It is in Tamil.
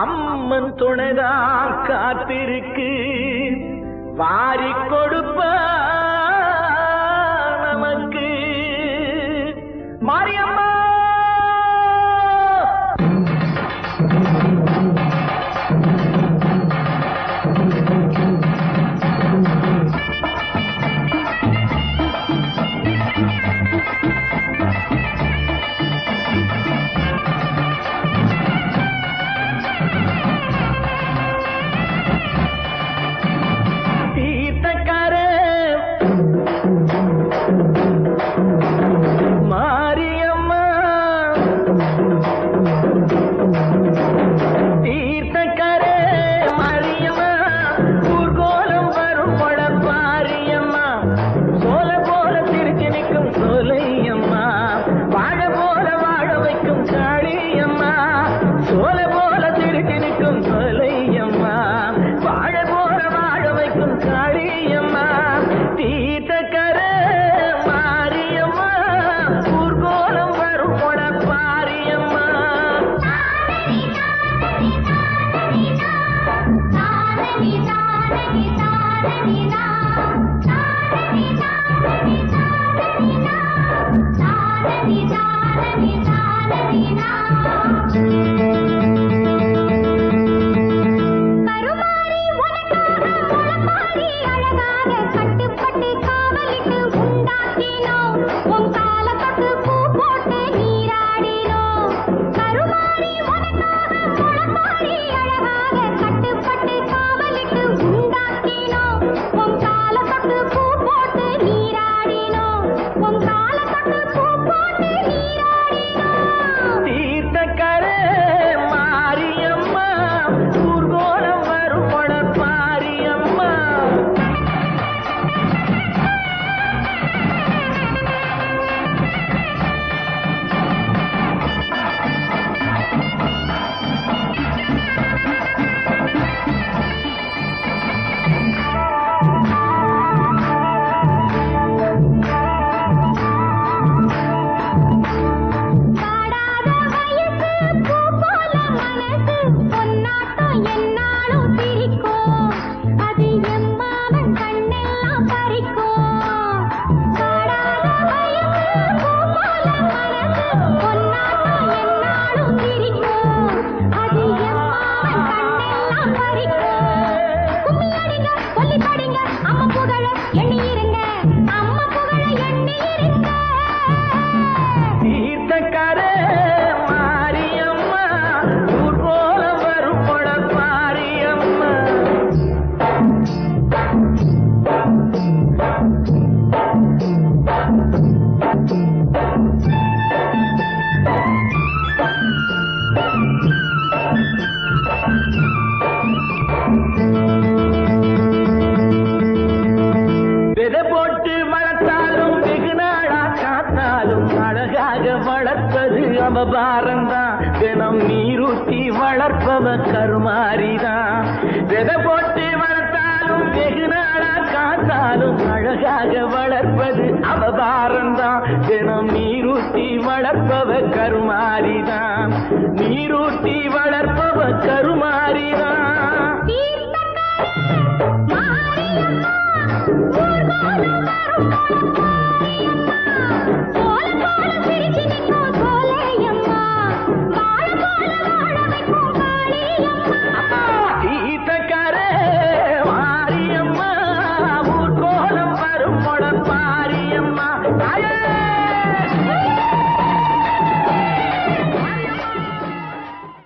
அம்மன் துணைதா காத்திருக்கு. வாரி கொடுப்ப நமக்கு. மாரியம் தீர்த்த Anita. விதை போட்டு வளர்த்தாலும் வெகு நாளா காத்தாலும் அழகாக வளர்ப்பது அவபாரம் தான் தினம் நீரூட்டி வளர்ப்பவ கருமாரிதான். விதை போட்டு அழகாக வளர்ப்பது அவதாரம்தான். தினம் நீரூட்டி வளர்ப்பவ கருமாரிதான். நீரூட்டி வளர்ப்பவ கருமாரிதான்.